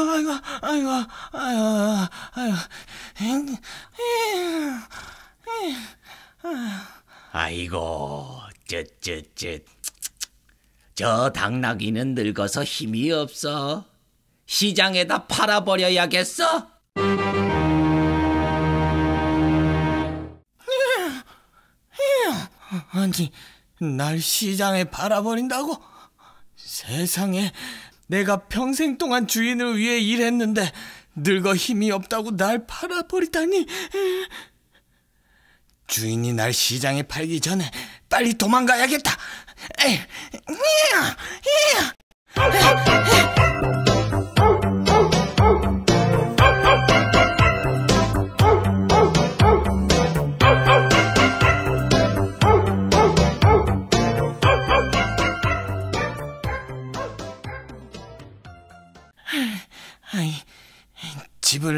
아, 아이고, 아이고, 아이고, 아이고, 아이고, 아이고, 쯧쯧쯧. 저 당나귀는 늙어서 힘이 없어. 시장에다 팔아버려야겠어. 아니, 날 시장에 팔아버린다고? 세상에, 내가 평생 동안 주인을 위해 일했는데, 늙어 힘이 없다고 날 팔아버리다니. 주인이 날 시장에 팔기 전에 빨리 도망가야겠다. 에이, 이야, 이야.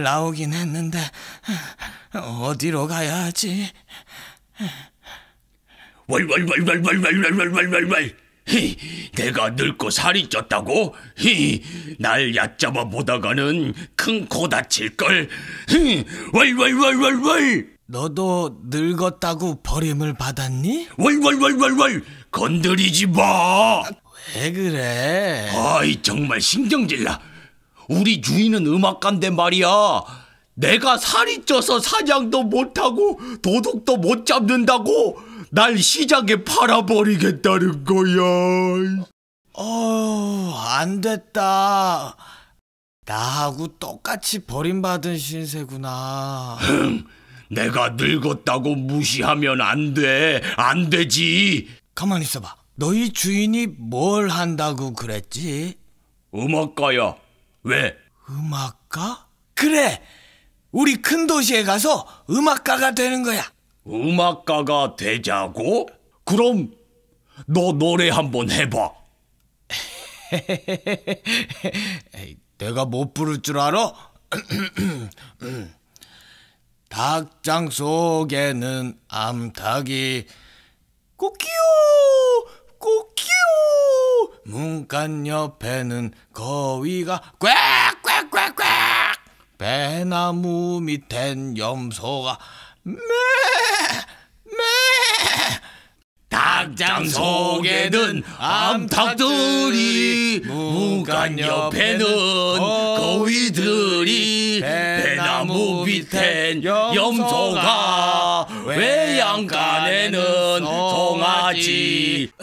나오긴 했는데 어디로 가야 하지? 왈왈왈왈왈왈왈왈왈왈. 히, 내가 늙고 살이 쪘다고? 히, 날 얕잡아 보다가는 큰 코 다칠 걸. 히, 왈왈왈왈왈. 너도 늙었다고 버림을 받았니? 왈왈왈왈왈. 건드리지 마. 왜 그래? 아이 정말 신경질 나. 우리 주인은 음악가인데 말이야. 내가 살이 쪄서 사냥도 못하고 도둑도 못 잡는다고 날 시장에 팔아버리겠다는 거야. 어, 안 됐다. 나하고 똑같이 버림받은 신세구나. 내가 늙었다고 무시하면 안 돼. 안 되지. 가만히 있어봐. 너희 주인이 뭘 한다고 그랬지? 음악가야. 왜? 음악가? 그래! 우리 큰 도시에 가서 음악가가 되는 거야. 음악가가 되자고? 그럼 너 노래 한번 해봐. 내가 못 부를 줄 알아? 닭장 속에는 암탉이 꼬끼요 꼬끼요 문간 옆에는 거위가 꽥꽥꽥꽥 배나무 밑엔 염소가 매 매. 닭장 속에는 암탉들이 문간 옆에는 거위들이 배나무 밑엔 염소가 외양간에는 송아지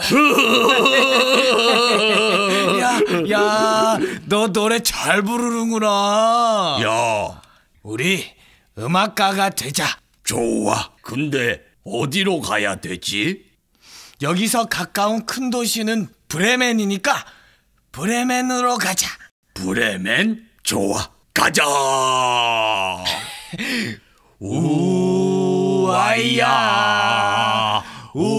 야, 야, 너 노래 잘 부르는구나. 야 우리 음악가가 되자. 좋아 근데 어디로 가야 되지? 여기서 가까운 큰 도시는 브레멘이니까 브레멘으로 가자. 브레멘? 좋아 가자 우 아이야. 우.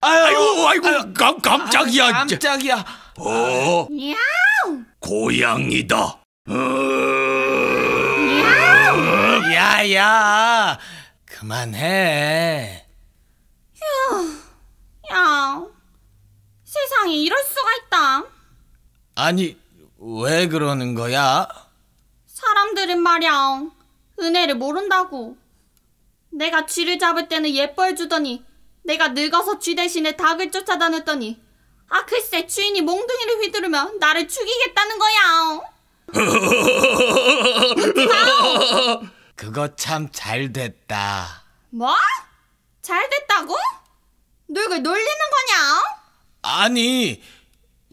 아이고 아이고 깜, 깜짝이야 깜짝이야. 어? 고양이다. 어. 야야, 그만해. 야, 세상에 이럴 수가 있다. 아니, 왜 그러는 거야? 사람들은 말이야, 은혜를 모른다고. 내가 쥐를 잡을 때는 예뻐해 주더니, 내가 늙어서 쥐 대신에 닭을 쫓아다녔더니, 아, 글쎄, 주인이 몽둥이를 휘두르며 나를 죽이겠다는 거야. 그거 참 잘 됐다. 뭐? 잘 됐다고? 누굴 놀리는 거냐? 아니,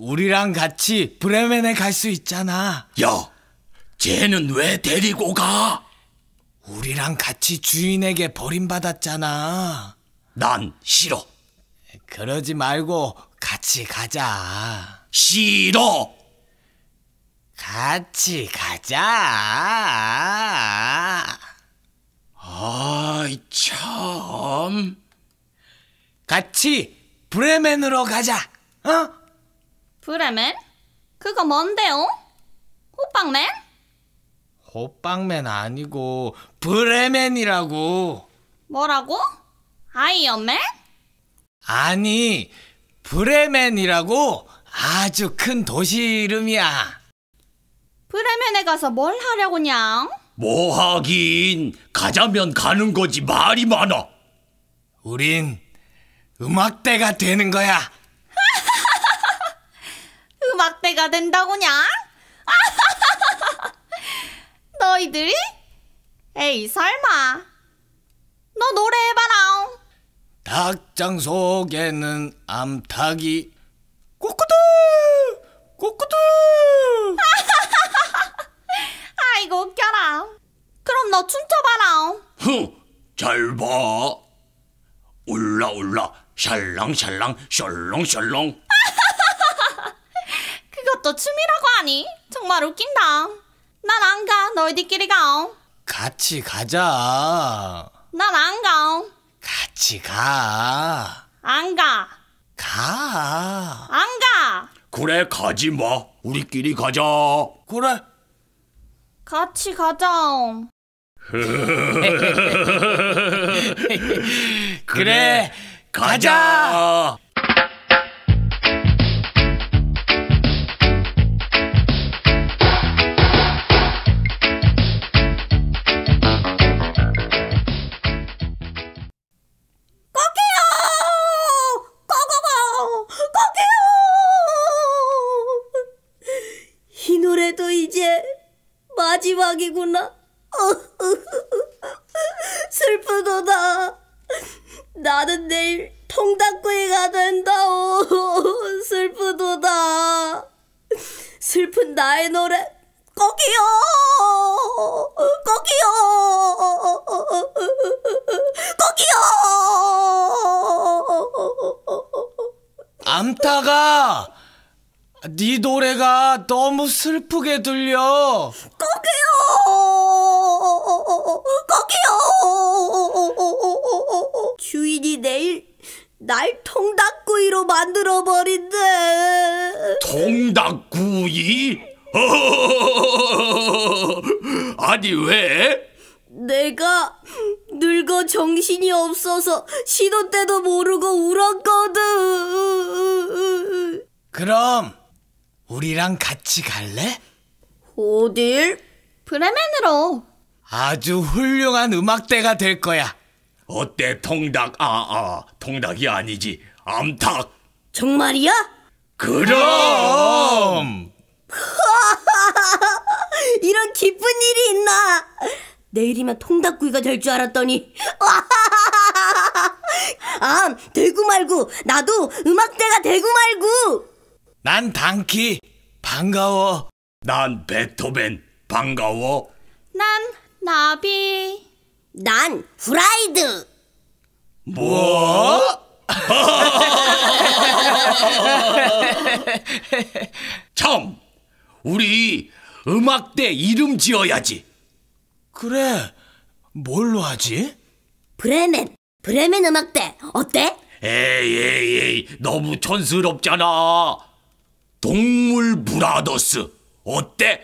우리랑 같이 브레멘에 갈 수 있잖아. 야 쟤는 왜 데리고 가? 우리랑 같이 주인에게 버림받았잖아. 난 싫어 그러지 말고 같이 가자. 싫어 가. 같이 가자. 아이, 참. 같이 브레멘으로 가자. 어? 브레멘? 그거 뭔데요? 호빵맨? 호빵맨 아니고 브레멘이라고. 뭐라고? 아이언맨? 아니, 브레멘이라고 아주 큰 도시 이름이야. 브레멘에 가서 뭘 하려고냥? 뭐 하긴. 가자면 가는 거지. 말이 많아. 우린 음악대가 되는 거야. 음악대가 된다고냥? 너희들이? 에이 설마. 너 노래해봐라 닭장 속에는 암탉이 꼬꾸두 꼬꾸두 아이고 웃겨라 그럼 너 춤춰봐라 흥, 잘 봐. 올라 올라. 샬랑샬랑. 셜렁셜렁 그것도 춤이라고 하니? 정말 웃긴다 난 안 가 너희들끼리 가난 같이 가자 안 가. 같이 가 안 가. 가. 안 가. 그래 가지 마 우리끼리 가자 그래. 같이 가자. 그래. 가자. 가자 이 노래도 이제 마지막이구나. 슬프도다. 나는 내일 통닭구이가 된다오. 슬프도다. 슬픈 나의 노래. 거기요! 거기요! 거기요! 암탉아. 네 노래가 너무 슬프게 들려. 거기요! 거기요! 주인이 내일 날 통닭구이로 만들어 버린대. 통닭구이? 아니 왜? 내가 늙어 정신이 없어서 시도 때도 모르고 울었거든. 그럼 우리랑 같이 갈래? 어딜? 브레멘으로. 아주 훌륭한 음악대가 될 거야. 어때 통닭 아 아 통닭이 아니지 암탉 정말이야? 그럼 이런 기쁜 일이 있나? 내일이면 통닭구이가 될 줄 알았더니. 아, 되고 말고 나도 음악대가 되고 말고. 난 당키 반가워. 난 베토벤 반가워 난 나비. 난 후라이드. 뭐? 참 우리 음악대 이름 지어야지 그래. 뭘로 하지? 브레멘. 브레멘 음악대. 어때? 에이 에이 에이 너무 촌스럽잖아 동물 brothers 어때?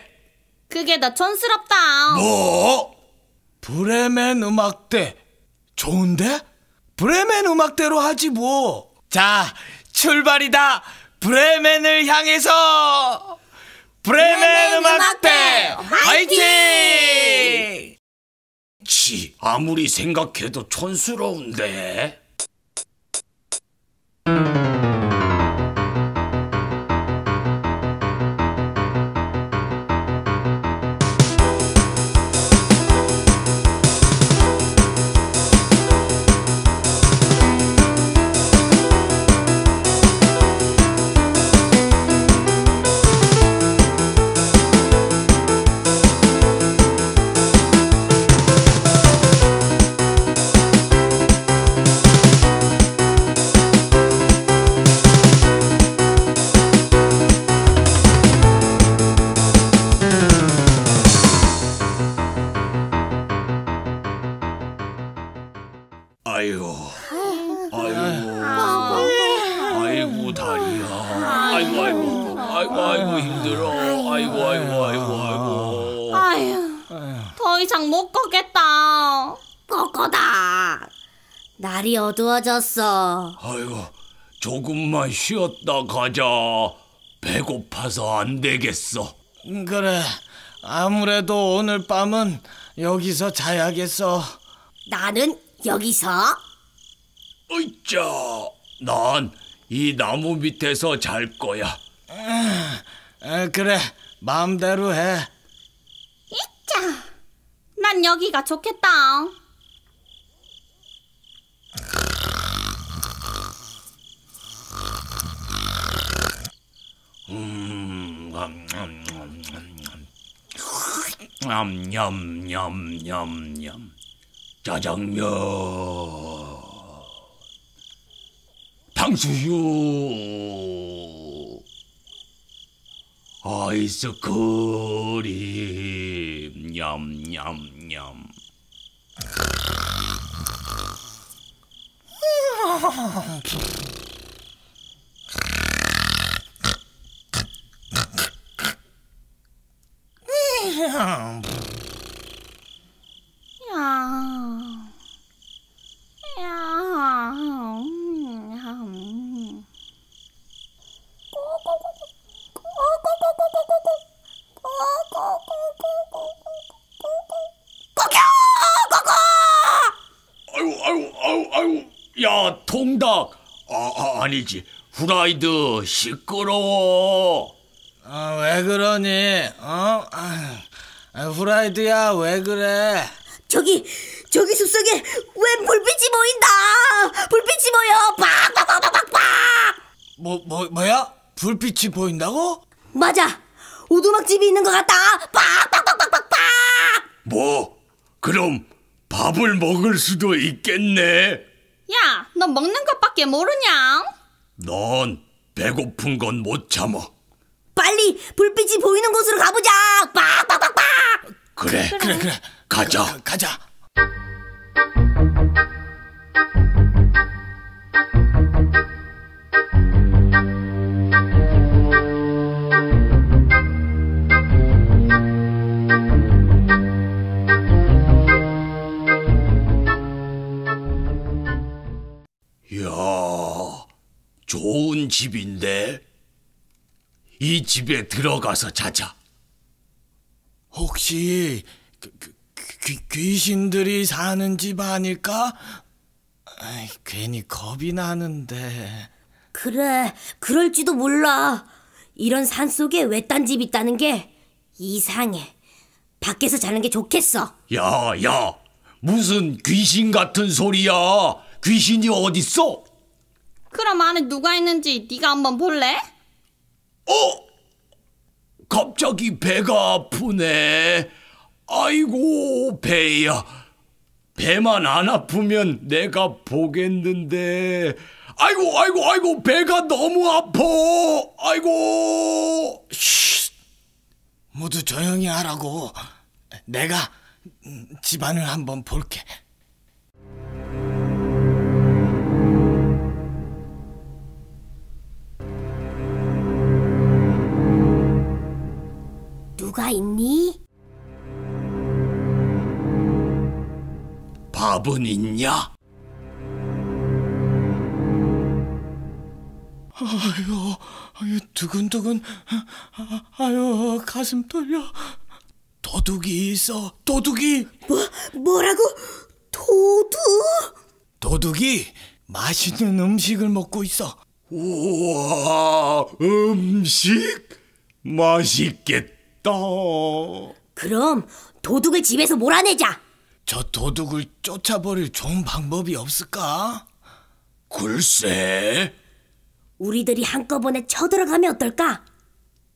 그게 더 촌스럽다. 뭐? 브레멘 음악대. 좋은데? 브레멘 음악대로 하지 뭐. 자, 출발이다. 브레멘을 향해서. 브레멘 브레멘 음악대 음악대 화이팅! 치 아무리 생각해도 촌스러운데 더 이상 못 걷겠다. 꼬꼬다. 날이 어두워졌어. 아이고 조금만 쉬었다 가자. 배고파서 안 되겠어. 음, 그래. 아무래도 오늘 밤은 여기서 자야겠어. 나는 여기서 으이짜, 난 이 나무 밑에서 잘 거야. 에, 그래. 마음대로 해. 자, 난 여기가 좋겠다. 음, 냠냠냠냠냠. 짜장면. 탕수육 아이스크림 냠냠냠 야, 야, 음. 아유 아유 아유 아유 야 통닭 아, 아니지 후라이드 시끄러워 아, 왜 그러니? 어? 아, 아, 후라이드야, 왜 그래? 저기 저기 숲속에 웬 불빛이 보인다. 불빛이 보여. 빡빡빡빡빡. 뭐, 뭐, 뭐야? 불빛이 보인다고? 맞아. 오두막집이 있는 것 같다. 빡빡빡빡빡빡. 뭐 그럼 밥을 먹을 수도 있겠네 야, 너 먹는 것밖에 모르냐? 넌 배고픈 건 못 참어 빨리 불빛이 보이는 곳으로 가보자. 빡빡빡빡. 그래 그래, 그래. 가자 가, 가자. 좋은 집인데 이 집에 들어가서 자자 혹시 그, 그, 귀, 귀신들이 사는 집 아닐까? 아이, 괜히 겁이 나는데. 그래, 그럴지도 몰라. 이런 산 속에 외딴 집 있다는 게 이상해. 밖에서 자는 게 좋겠어. 야, 야, 무슨 귀신 같은 소리야? 귀신이 어딨어? 그럼 안에 누가 있는지 네가 한번 볼래? 어? 갑자기 배가 아프네. 아이고, 배야. 배만 안 아프면 내가 보겠는데. 아이고, 아이고, 아이고, 배가 너무 아파. 아이고. 모두 조용히 하라고. 내가 음, 집안을 한번 볼게. 누가 있니? 밥은 있냐? 아유, 아유, 두근두근. 아, 아유, 가슴 떨려. 도둑이 있어, 도둑이. 뭐, 뭐라고? 도둑? 도둑이 맛있는 음식을 먹고 있어. 우와, 음식? 맛있겠다. 그럼 도둑을 집에서 몰아내자. 저 도둑을 쫓아버릴 좋은 방법이 없을까? 글쎄. 우리들이 한꺼번에 쳐들어가면 어떨까?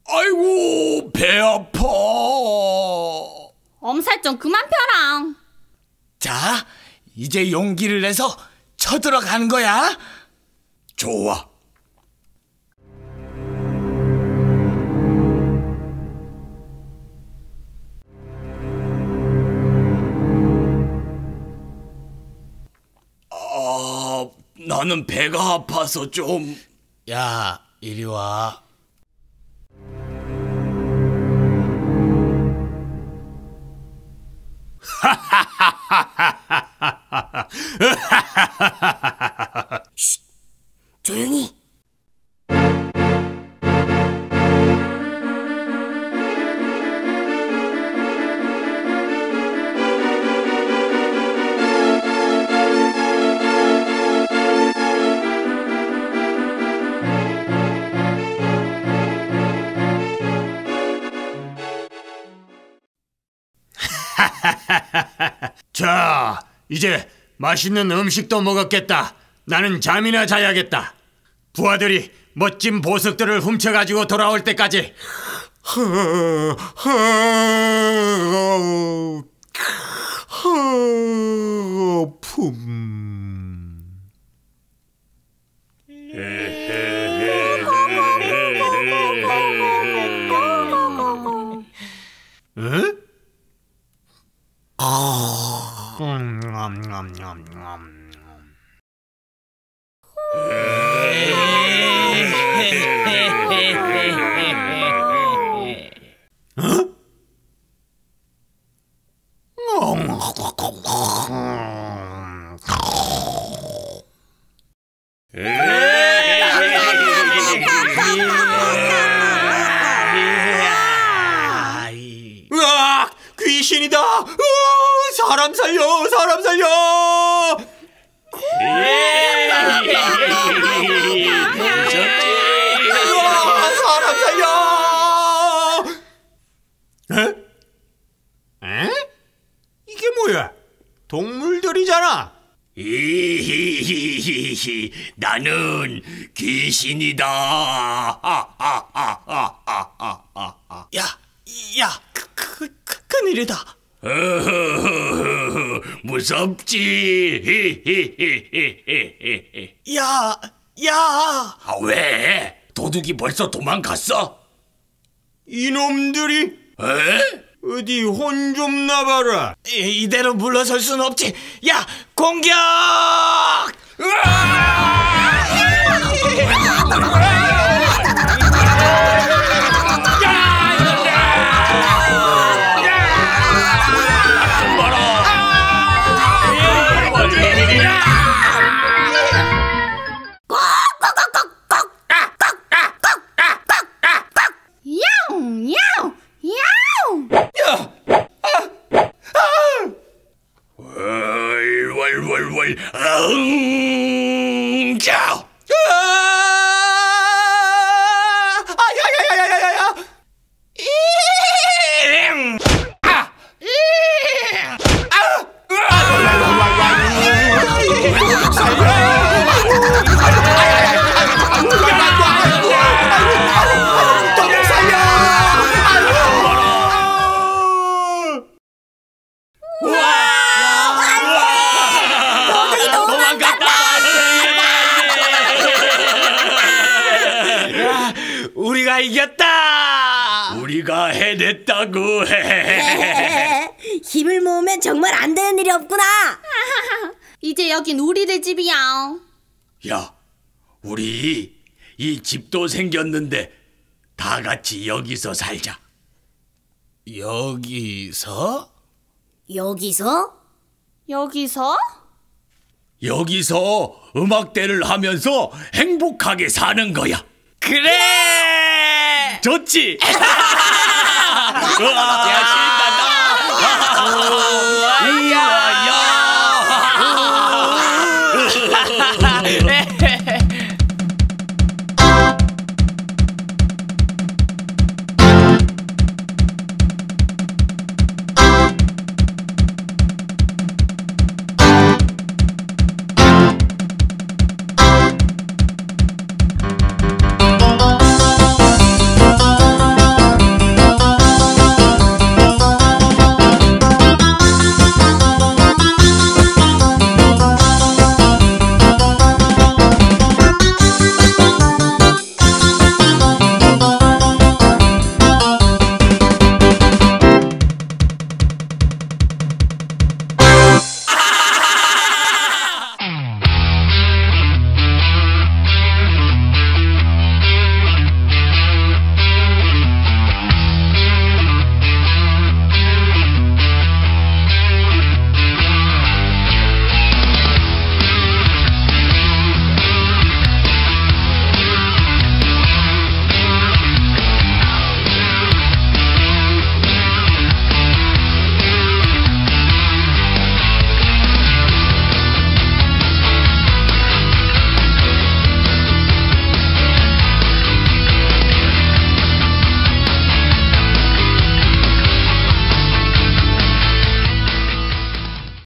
아이고, 배 아파. 엄살 좀 그만 펴라. 자, 이제 용기를 내서 쳐들어가는 거야. 좋아. 아, 나는 배가 아파서 좀. 야, 이리 와. 조용히 이제 맛있는 음식도 먹었겠다. 나는 잠이나 자야겠다. 부하들이 멋진 보석들을 훔쳐가지고 돌아올 때까지. 품. 응? 으 히히히히히 나는 귀신이다. 하하하하하하하. 야, 야, 그, 그, 그, 큰일이다. 어허허허허, 무섭지. 히히히히히히. 야, 야, 아, 왜? 도둑이 벌써 도망갔어? 이놈들이 에? 어디 혼 좀 나봐라. 이, 이대로 물러설 순 없지. 야, 공격! 야옹, 이제 여긴 우리들 집이야. 야, 우리 이 집도 생겼는데 다 같이 여기서 살자. 여기서? 여기서? 여기서? 여기서 음악대를 하면서 행복하게 사는 거야. 그래! 좋지? 우와, 야, 신난다. 이야!